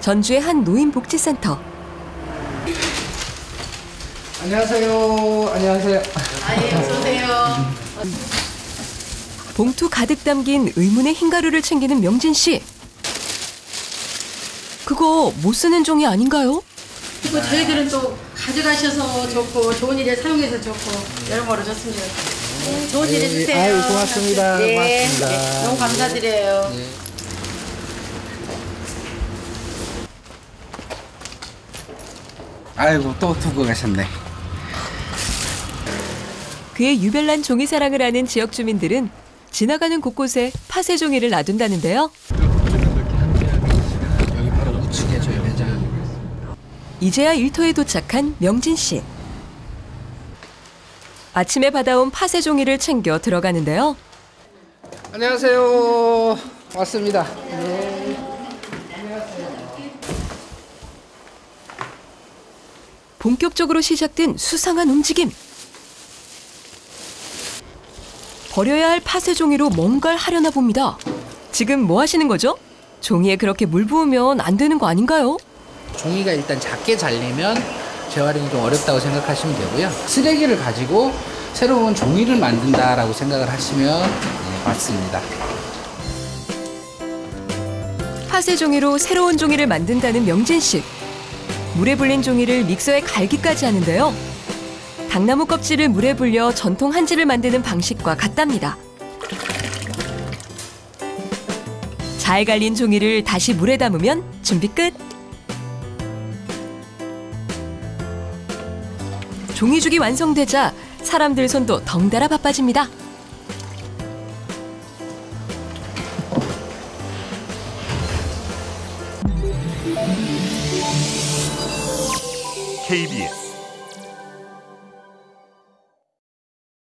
전주의 한 노인복지센터. 안녕하세요. 안녕하세요. 아예 어서오세요. 봉투 가득 담긴 의문의 흰가루를 챙기는 명진 씨. 그거 못 쓰는 종이 아닌가요? 그리고 저희들은 또 가져가셔서 좋고 좋은 일에 사용해서 좋고 여러모로 좋습니다. 네, 좋은 일 해주세요. 아유, 고맙습니다. 네, 고맙습니다. 네, 너무 감사드려요. 아이고 또 두고 가셨네. 그의 유별난 종이 사랑을 아는 지역 주민들은 지나가는 곳곳에 파쇄 종이를 놔둔다는데요. 이제야 일터에 도착한 명진 씨. 아침에 받아온 파쇄 종이를 챙겨 들어가는데요. 안녕하세요. 왔습니다. 본격적으로 시작된 수상한 움직임. 버려야 할 파쇄 종이로 뭔가를 하려나 봅니다. 지금 뭐 하시는 거죠? 종이에 그렇게 물 부으면 안 되는 거 아닌가요? 종이가 일단 작게 잘리면 재활용이 좀 어렵다고 생각하시면 되고요. 쓰레기를 가지고 새로운 종이를 만든다라고 생각을 하시면 네, 맞습니다. 파쇄 종이로 새로운 종이를 만든다는 명진 씨. 물에 불린 종이를 믹서에 갈기까지 하는데요. 당나무 껍질을 물에 불려 전통 한지를 만드는 방식과 같답니다. 잘 갈린 종이를 다시 물에 담으면 준비 끝. 종이죽이 완성되자 사람들 손도 덩달아 바빠집니다. KBS